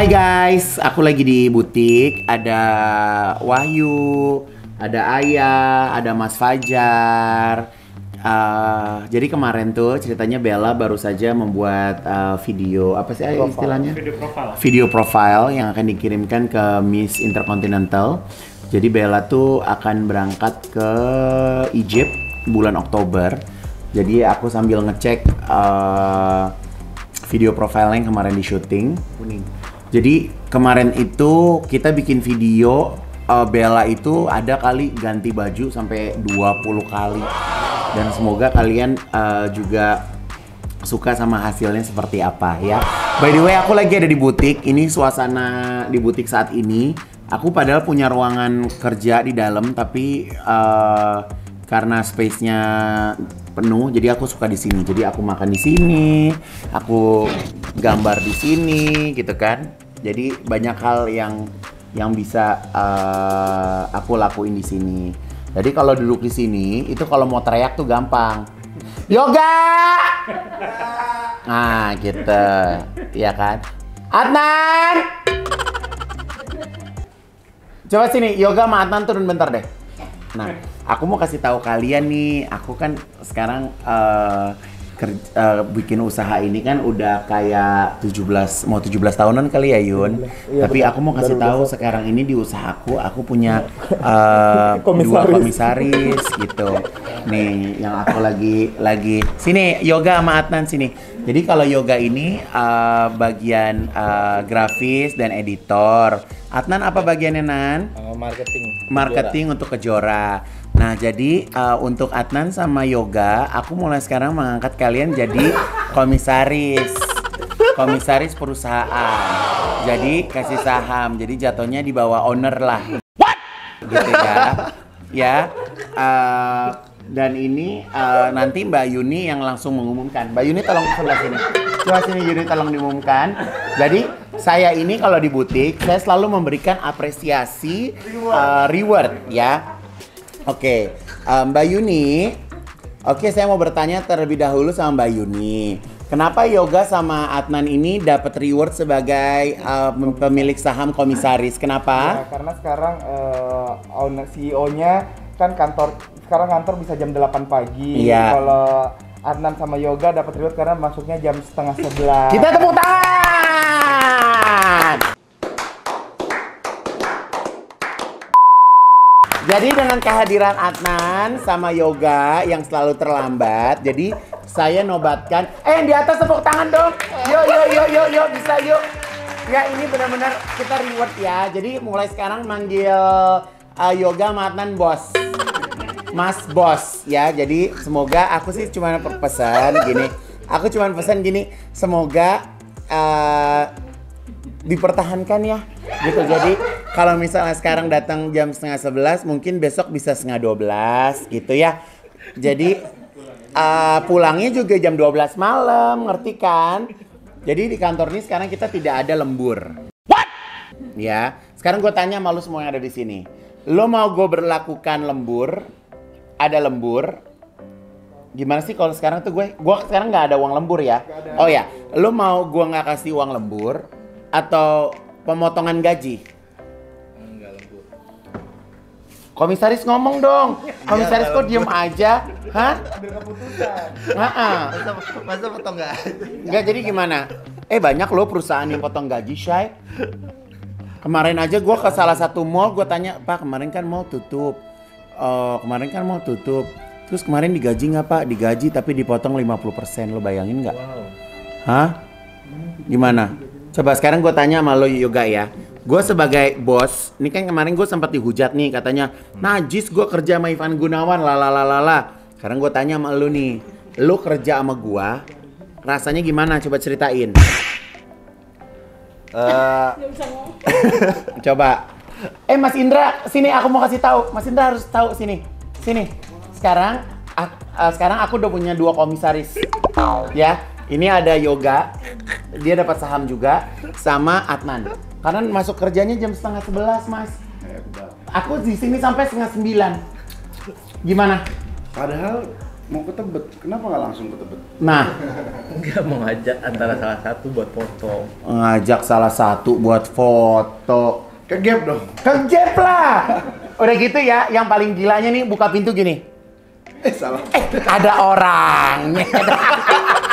Hai guys, aku lagi di butik. Ada Wahyu, ada Ayah, ada Mas Fajar. Eh, jadi kemarin tuh ceritanya Bella baru saja membuat eh, video apa sih Ayah, istilahnya? Video profile. Video profile yang akan dikirimkan ke Miss Intercontinental. Jadi Bella tuh akan berangkat ke Egypt bulan Oktober. Jadi aku sambil ngecek eh, video profile yang kemarin di syuting. Kuning. Jadi kemarin itu kita bikin video eh, Bella itu ada kali ganti baju sampai 20 kali. Dan semoga kalian eh, juga suka sama hasilnya seperti apa ya. By the way, aku lagi ada di butik. Ini suasana di butik saat ini. Aku padahal punya ruangan kerja di dalam, tapi eh, karena space-nya penuh, jadi aku suka di sini. Jadi aku makan di sini, aku gambar di sini, gitu kan. Jadi banyak hal yang yang bisa eh, aku lakuin di sini. Jadi kalau duduk di sini, itu kalau mau teriak tuh gampang. Yoga! Nah, gitu. Iya kan? Adnan! Coba sini, Yoga sama Adnan turun bentar deh. Nah, aku mau kasih tahu kalian nih, aku kan sekarang eh, ker- eh, bikin usaha ini kan udah kayak 17 mau 17 tahunan kali ya Yun. Iya, Tapi betul. aku mau kasih Baru tahu besok. sekarang ini di usahaku aku punya eh, dua Komisaris. komisaris gitu. Nih, yang aku lagi lagi sini Yoga sama Adnan sini. Jadi kalau Yoga ini eh, bagian eh, grafis dan editor. Adnan apa bagiannya Nan? Uh, marketing. marketing untuk kejora. Nah, jadi uh, untuk Adnan sama Yoga, aku mulai sekarang mengangkat kalian jadi komisaris. Komisaris perusahaan. Jadi kasih saham. Jadi jatuhnya di bawah owner lah. Gitu ya. Ya. uh, dan ini uh, nanti Mbak Yuni yang langsung mengumumkan. Mbak Yuni tolong sebelah sini. Coba sini Yuni tolong diumumkan. Jadi saya ini kalau di butik saya selalu memberikan apresiasi uh, reward ya. Oke, uh, Mbak Yuni. Oke, saya mau bertanya terlebih dahulu sama Mbak Yuni. Kenapa Yoga sama Adnan ini dapat reward sebagai uh, pemilik saham komisaris? Ya, Kenapa? karena sekarang uh, owner CEO-nya kan kantor sekarang kantor bisa jam 8 pagi. Iya. Kalau Adnan sama Yoga dapat reward karena masuknya jam setengah sebelas. Kita tepuk tangan. Jadi dengan kehadiran Adnan sama Yoga yang selalu terlambat, jadi saya nobatkan. Eh di atas tepuk tangan dong. Yo yo yo yo yo bisa yuk. Ya ini benar-benar kita reward ya. Jadi mulai sekarang manggil uh, Yoga sama Adnan bos. Mas Bos ya. Jadi semoga aku sih cuma pesan gini. Aku cuma pesan gini, semoga eh, dipertahankan ya. Gitu. Jadi kalau misalnya sekarang datang jam setengah sebelas, mungkin besok bisa setengah dua belas gitu ya. Jadi eh, pulangnya juga jam 12 malam, ngerti kan? Jadi di kantor ini sekarang kita tidak ada lembur. Ya, sekarang gue tanya sama lu semua yang ada di sini. Lo mau gue berlakukan lembur? Ada lembur? Gimana sih kalau sekarang tuh gue? Gue sekarang nggak ada uang lembur ya. Oh ya, lo mau gue nggak kasih uang lembur atau pemotongan gaji? Komisaris ngomong dong. Komisaris kok diem aja? Hah? Ambil keputusan. Heeh. Masa, potong nggak? Enggak jadi gimana? Eh banyak loh perusahaan yang potong gaji, Shay. Kemarin aja gue ke salah satu mall, gue tanya, Pak kemarin kan mall tutup. Eh, kemarin kan mall tutup. Terus kemarin digaji nggak Pak? Digaji tapi dipotong 50%, lo bayangin nggak? Hah? Gimana? Coba sekarang gue tanya sama lo Yoga ya. Gue sebagai bos, ini kan kemarin gue sempat dihujat nih katanya, najis gue kerja sama Ivan Gunawan, lalalalala. Sekarang gue tanya sama lo nih, lo kerja sama gue, Rasanya gimana? Coba ceritain. Eh, Coba. Eh Mas Indra, sini aku mau kasih tahu. Mas Indra harus tahu sini. Sini. Sekarang eh, sekarang aku udah punya dua komisaris. Ya. Ini ada Yoga. Dia dapat saham juga sama Adnan. Karena masuk kerjanya jam setengah sebelas, Mas. Aku di sini sampai setengah sembilan. Gimana? Padahal mau ke Tebet, kenapa nggak langsung ke Tebet? Nah, Enggak mau ngajak antara salah satu buat foto. ngajak salah satu buat foto. Ke Gap dong. Kejep lah. Udah gitu ya, yang paling gilanya nih buka pintu gini. Eh salah. Eh, ada orangnya.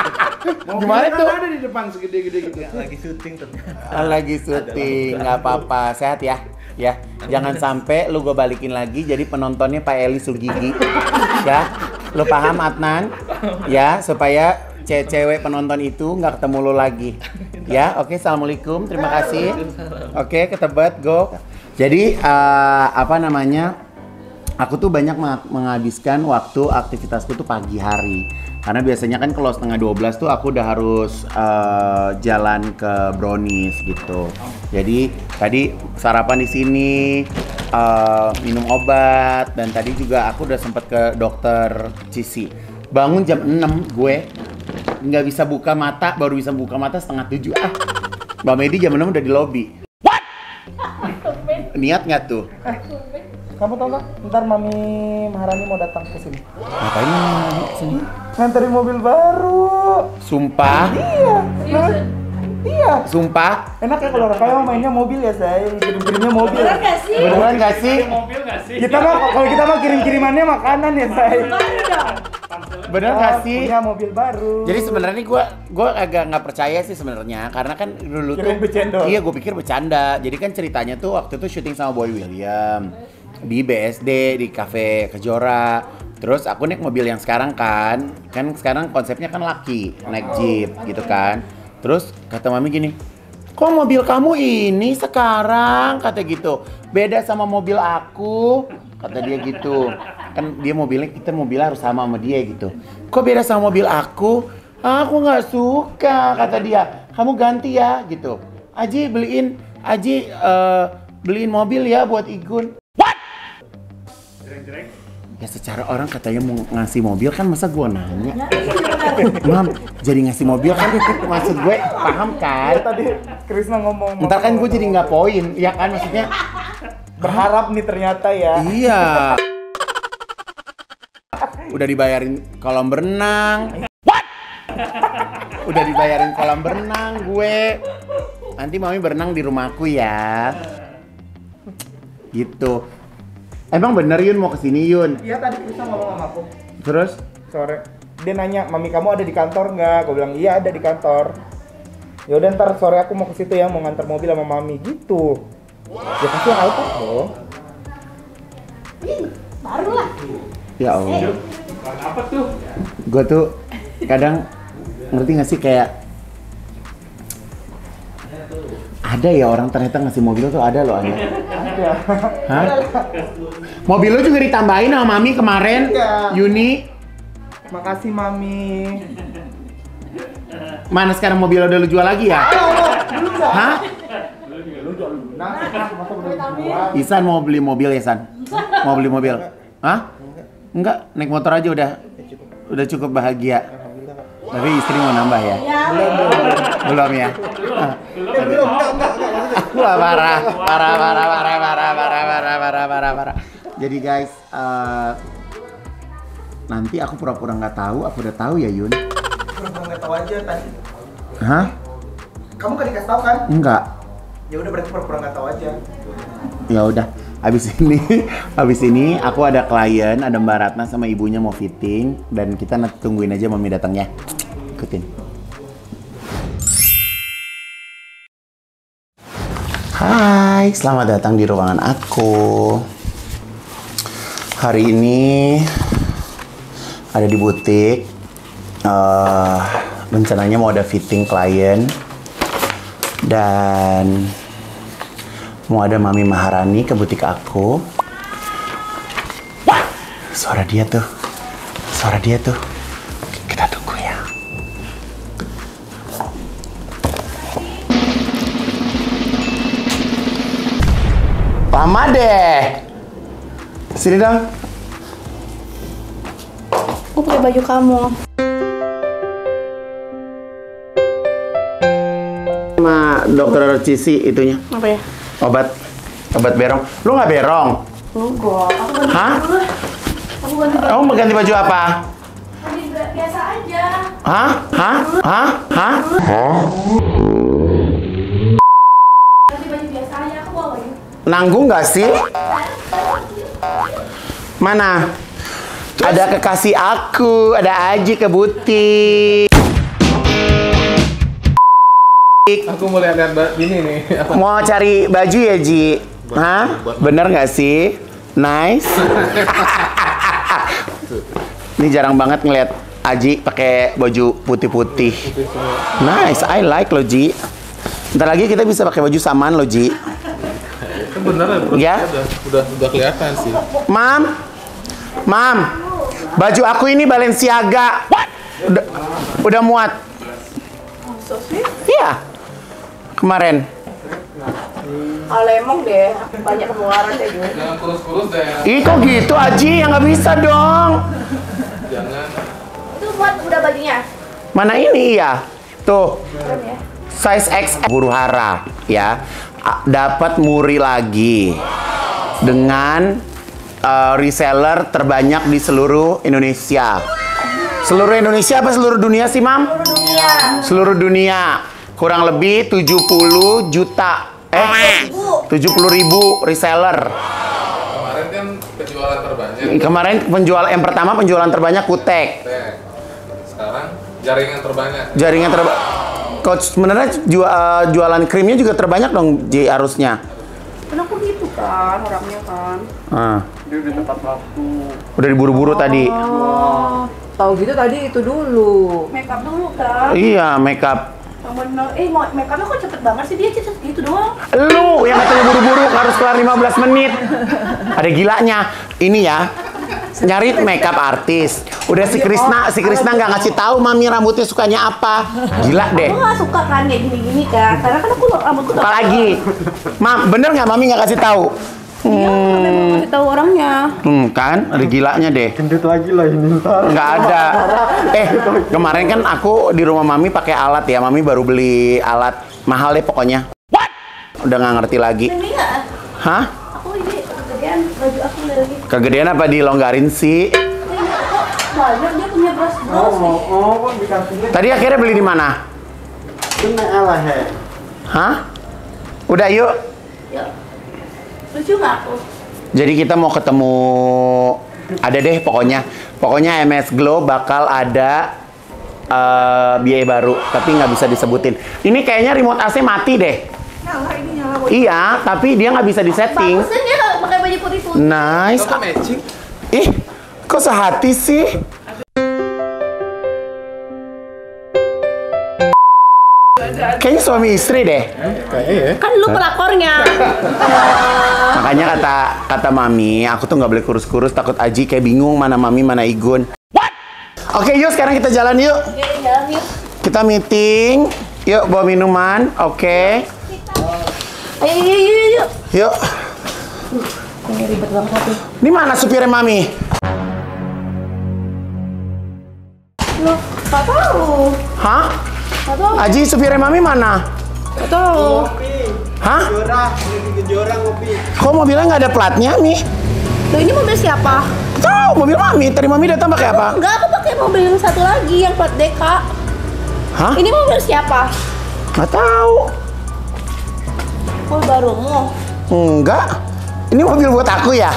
Gimana Mobilnya tuh? kan ada di depan segede-gede gitu. Lagi syuting ternyata. Ah, Lagi syuting, nggak apa-apa, sehat ya. Ya, jangan sampai lu gue balikin lagi jadi penontonnya Pak Eli Surgigi. ya, lu paham Adnan? Ya, supaya ce- cewek penonton itu nggak ketemu lu lagi. Ya, oke, assalamualaikum, terima kasih. Oke, ketebet, go. Jadi eh, apa namanya? Aku tuh banyak meng- menghabiskan waktu aktivitasku tuh pagi hari. Karena biasanya kan kalau setengah 12 tuh aku udah harus eh, jalan ke brownies gitu. Jadi tadi sarapan di sini, eh, minum obat dan tadi juga aku udah sempet ke dokter Cici. Bangun jam 6 gue nggak bisa buka mata, baru bisa buka mata setengah 7. Ah, Mbak Medi jam 6 udah di lobby. What? Niat nggak tuh? kamu tau nggak? Ntar Mami Maharani mau datang ke sini. Ngapain lu sini? Nganterin mobil baru. Sumpah, Iya. Nah, iya. sumpah. Enak ya kalau orang kaya mah mainnya mobil ya saya. Kirim-kirimnya mobil. Beneran gak sih? Beneran gak sih? Kita mah kalau kita mah kirim-kirimannya makanan ya saya. Baru dong. Beneran gak sih? Punya mobil baru. Jadi sebenarnya gue gue agak nggak percaya sih sebenarnya karena kan dulu tuh bercanda. iya gue pikir bercanda. Jadi kan ceritanya tuh waktu itu syuting sama Boy William di BSD di cafe Kejora. Terus aku naik mobil yang sekarang kan, kan sekarang konsepnya kan laki naik jeep gitu kan. Terus kata mami gini, kok mobil kamu ini sekarang? Kata gitu. Beda sama mobil aku. Kata dia gitu. Kan dia mobilnya kita mobilnya harus sama sama dia gitu. Kok beda sama mobil aku? Aku nggak suka kata dia. Kamu ganti ya gitu. Aji beliin Aji eh, beliin mobil ya buat Igun ya secara orang katanya mau ngasih mobil kan masa gua nanya Mam, jadi ngasih mobil kan maksud gue paham kan? tadi Krisna ngomong Ntar kan gue jadi nggak poin, ya kan maksudnya? berharap nih ternyata ya. Iya. Udah dibayarin kolam berenang. What? Udah dibayarin kolam berenang gue. Nanti mami berenang di rumahku ya. Gitu. Emang bener Yun mau ke sini Yun? Iya tadi Krisna ngomong sama aku Terus? sore. Dia nanya, "Mami kamu ada di kantor nggak?" Gue bilang, "Iya, ada di kantor." Ya udah ntar sore aku mau ke situ ya, mau nganter mobil sama Mami gitu. Ya pasti yang Alphard dong. Baru lah. Ya Allah. Apa tuh? Gue tuh kadang ngerti gak sih kayak ada ya orang ternyata ngasih mobil tuh ada loh ayah. Hah? Mobil lu juga ditambahin sama mami kemarin, Iya. Yuni. Makasih Mami. Mana sekarang mobil udah lu jual lagi ya? Hah? Nah? Isan mau beli mobil ya San? Mau beli mobil? Hah? Enggak, naik motor aja udah udah cukup bahagia. Tapi istri mau nambah ya? Ya. Belum ya? Wah parah, parah, parah, parah, parah, parah, parah, parah, parah, parah. Jadi guys, eh, nanti aku pura-pura nggak tahu, aku udah tahu ya Yun. Pura-pura nggak tahu aja tadi. Hah? Kamu gak dikasih tahu kan? Enggak. Ya udah berarti pura-pura nggak tahu aja. Ya udah. Habis ini, habis ini aku ada klien, ada Mbak Ratna sama ibunya mau fitting dan kita nanti tungguin aja mami datangnya. Ikutin. Hai, selamat datang di ruangan aku. Hari ini ada di butik. Eh, rencananya mau ada fitting klien dan mau ada Mami Maharani ke butik aku. Wah, suara dia tuh, suara dia tuh. Lama deh. Sini dong. Aku pakai baju kamu. Sama dokter Cici itunya. Apa ya? Obat. Obat berong. Lu nggak berong? Enggak, aku ganti Hah? Aku ganti baju. Kamu mau ganti baju apa? Ganti biasa aja. Hah? Hah? Hah? Hah? Ganti Nanggung nggak sih? Mana? Ada kekasih aku, ada Aji ke butik. Aku mau lihat-lihat ini nih. Apa? Mau cari baju ya, Ji? Hah? Bener nggak sih? Nice. Ini jarang banget ngeliat Aji pakai baju putih-putih. Nice, I like lo, Ji. Ntar lagi kita bisa pakai baju samaan lo, Ji. Itu bener ya. Ya. Udah, udah, udah kelihatan sih. Mam, Mam, baju aku ini Balenciaga. Udah, udah muat. Iya, kemarin. Kalau emang deh, banyak pengeluaran deh gue. Jangan kurus-kurus deh. Ih, kok gitu Aji? Ya nggak bisa dong. Jangan. Itu buat udah bajunya. Mana ini ya? Tuh, size XL Guru Hara ya. Dapat muri lagi dengan eh, reseller terbanyak di seluruh Indonesia. Seluruh Indonesia apa seluruh dunia sih, Mam? Dunia. Seluruh dunia. Kurang lebih 70 juta. Eh, 70 ribu reseller. Kemarin kan penjualan terbanyak. Kemarin penjual yang pertama penjualan terbanyak Kutek. Sekarang jaringan terbanyak. Jaringan terbanyak. Coach sebenarnya eh, jualan krimnya juga terbanyak dong Ji harusnya. Kan aku gitu kan orangnya kan. Ah, Dia udah tepat waktu. udah diburu-buru tadi. Oh, tahu gitu tadi itu dulu. Make up dulu kan. Iya, makeup. Yang bener. Eh, mau make upnya kok cepet banget sih dia cepet gitu doang. Lu yang katanya buru-buru harus keluar 15 menit. Ada gilanya. Ini ya. Nyari makeup artis. Udah si Krisna, si Krisna nggak ngasih tahu mami rambutnya sukanya apa. Gila deh. Aku gak suka kan kayak gini-gini kan. Karena kan aku rambutku Apalagi, Mam, bener nggak mami nggak kasih tahu? Iya, kasih tahu orangnya. Hmm, kan? Ada gilanya deh. Gendut lagi lah ini ntar. Nggak ada. Eh, kemarin kan aku di rumah mami pakai alat ya. Mami baru beli alat mahal deh pokoknya. Udah nggak ngerti lagi. Ini nggak? Hah? Aku ini kegedean baju aku lagi. Kegedean apa dilonggarin sih? Banyak dia punya oh, Tadi akhirnya beli di mana? Hah? Udah yuk. Yuk. Lucu nggak aku? Jadi kita mau ketemu ada deh pokoknya. Pokoknya MS Glow bakal ada eh, biaya baru, tapi nggak bisa disebutin. Ini kayaknya remote AC mati deh. Nyala ini nyala. Iya, tapi dia nggak bisa disetting. Bagus dia kalau pakai baju putih putih. Nice. Kamu matching? Ih, kok sehati sih? Kayaknya suami istri deh. Kan lu pelakornya. Makanya kata kata mami, aku tuh nggak boleh kurus-kurus, takut Aji kayak bingung mana mami mana Igun. Oke, yuk sekarang kita jalan yuk. Oke, jalan yuk. Kita meeting. Yuk bawa minuman. Oke. Ayo, yuk, yuk, yuk, yuk. Ini ribet banget satu. Ini mana supirnya mami? Lu, nggak tahu. Hah? Nggak tahu. Aji supirnya mami mana? Nggak tahu. Hah? Kok mobilnya nggak ada platnya nih? Loh, ini mobil siapa? Tahu mobil mami. Tadi mami datang pakai apa? Enggak, aku pakai mobil yang satu lagi yang plat DK. Hah? Ini mobil siapa? Nggak tahu. Mobil barumu. Enggak. Ini mobil buat aku ya?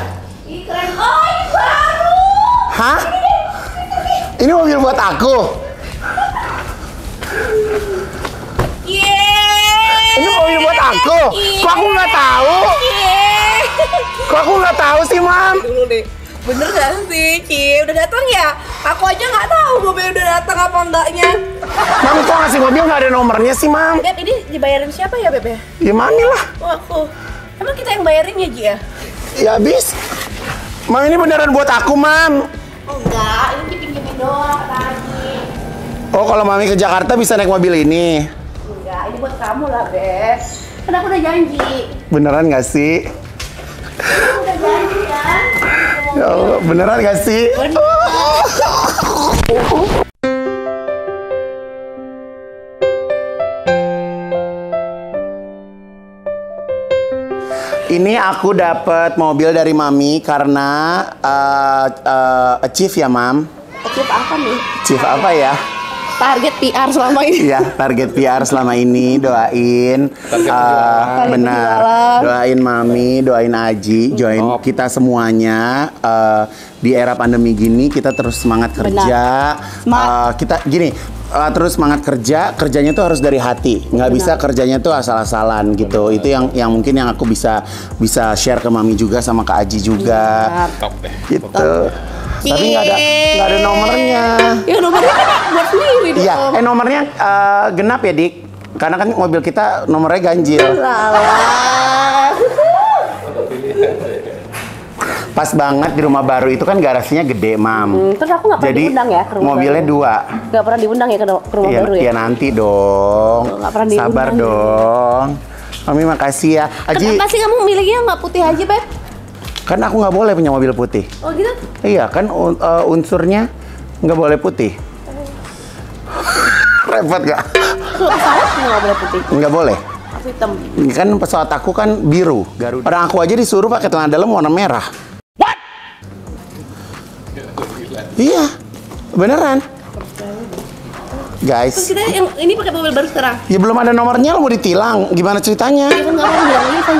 Ih, keren. Oh, ini baru. Hah? Ini mobil buat aku. Yeay. Ini mobil buat aku. Kok aku nggak tahu? Yeay. Kok aku nggak tahu sih, Mam? Dulu deh. Bener gak sih, Ci? Udah datang ya? Aku aja nggak tahu mobil udah datang apa enggaknya. Mam, kok ngasih mobil nggak ada nomornya sih, Mam? Beb, ini dibayarin siapa ya, Beb? ya? Ya, Mami lah. Oh, aku. Emang kita yang bayarin ya, Ji ya? Ya, habis. Mam, ini beneran buat aku, Mam. Enggak, ini dipinjemin doang tadi. Oh, kalau Mami ke Jakarta bisa naik mobil ini. Enggak, ini buat kamu lah, Beb. Kan aku udah janji. Beneran nggak sih? Ya Allah, beneran gak sih? Ini aku dapat mobil dari mami karena uh, uh, achieve ya mam. Achieve apa nih? Achieve apa ya? Target PR selama ini. Iya, target PR selama ini doain uh, benar. jualan. Doain Mami, doain Aji, join kita semuanya uh, di era pandemi gini kita terus semangat kerja. Semangat. Uh, kita gini uh, terus semangat kerja, kerjanya tuh harus dari hati. nggak bisa kerjanya tuh asal-asalan gitu. Itu yang yang mungkin yang aku bisa bisa share ke Mami juga sama Kak Aji juga. Gitu. Tapi nggak ada nggak ada nomornya. Ya nomornya buat sendiri dong. Iya, eh nomornya eh, genap ya Dik. Karena kan mobil kita nomornya ganjil. Pas banget di rumah baru itu kan garasinya gede, Mam. Hmm, terus aku nggak pernah Jadi diundang ya ke rumah mobilnya baru? dua. Nggak pernah diundang ya ke, ke rumah Iya, baru ya? iya nanti dong. Nggak pernah diundang Sabar ya. dong. Mami makasih ya. Aji, Kenapa sih kamu milihnya nggak putih aja, Beb? Kan aku nggak boleh punya mobil putih. Oh gitu? Iya, kan un- eh, unsurnya nggak boleh putih. Repot gak? Kalau pesawat nggak boleh putih, Nggak boleh. hitam. Kan pesawat aku kan biru. Orang aku aja disuruh pakai celana dalam warna merah. Iya, beneran. Terus Guys, kita yang ini pakai mobil baru sekarang. ya belum ada nomornya lo mau ditilang. Gimana ceritanya? Ya kan nggak mau bilang ini kan.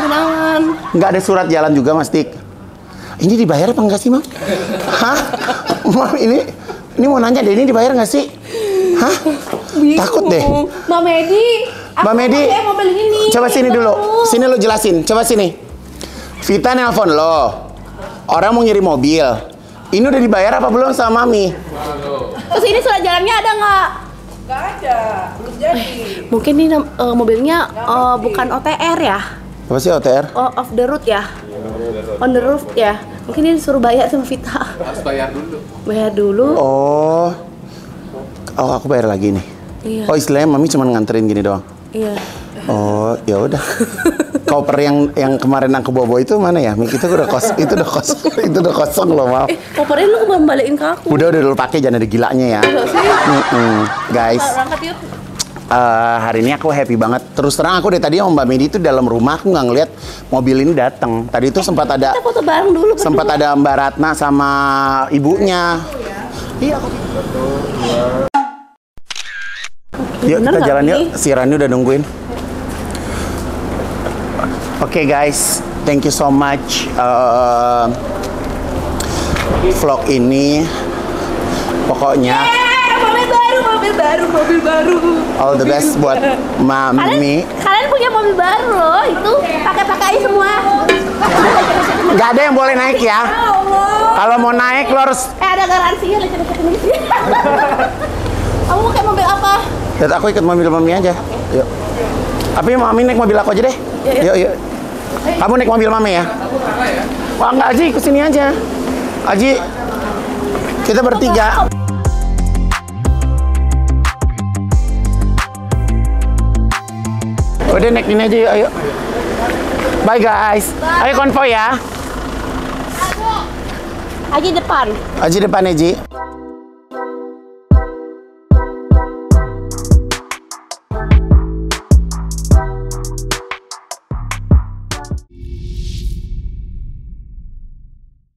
Nggak ada surat jalan juga, Mas Dik. Ini dibayar apa enggak sih, Mam? Hah? Mam, ini ini mau nanya deh, ini dibayar nggak sih? Hah? Takut deh. Mbak Medi. Mbak Medi, pakai mobil ini. coba sini dulu. Sini lo jelasin. Coba sini. Vita nelpon lo. Orang mau ngirim mobil. Ini udah dibayar apa belum sama Mami? Terus ini surat jalannya ada nggak? Nggak ada, belum jadi. Mungkin ini eh, mobilnya eh, bukan OTR ya? Apa sih OTR? Oh, off the road ya? On the roof ya? Mungkin ini disuruh bayar sama Vita. Harus bayar dulu. Bayar dulu. Oh. Oh, aku bayar lagi nih. Iya. Oh, istilahnya Mami cuma nganterin gini doang. Iya. Oh, ya udah. Koper yang yang kemarin aku bawa itu mana ya? Mik itu udah kos, itu udah kosong, itu udah kosong loh, maaf. Eh, kopernya lu kembaliin ke aku. Udah udah dulu pakai jangan ada gilanya ya. Sih? Mm-mm. Guys, Berangkat yuk. Eh, hari ini aku happy banget. Terus terang aku dari tadi sama Mbak Medi itu dalam rumah aku nggak ngeliat mobil ini datang. Tadi itu sempat ada Kita foto bareng dulu. berdua. sempat ada Mbak Ratna sama ibunya. Iya. aku- Yuk bener kita jalan yuk. Si Rani udah nungguin. Oke guys, thank you so much. Eh, vlog ini pokoknya Eh, mobil baru, mobil baru. all the best buat Mami. Kalian, kalian punya mobil baru loh, itu pakai-pakai semua. Nggak ada yang boleh naik ya. Ya Allah. Kalau mau naik lo harus. Eh ada garansinya, ini sih. Kamu pakai mobil apa? Lihat aku ikut mobil Mami aja. Yuk. Tapi Mami naik mobil aku aja deh. Yuk yuk. Kamu naik mobil Mami ya. Wah nggak Aji ke sini aja. Aji. Kita bertiga. Udah naik ini aja yuk, ayo. Bye guys. Ayo konvoy ya. Aja depan. Aji depan Aji.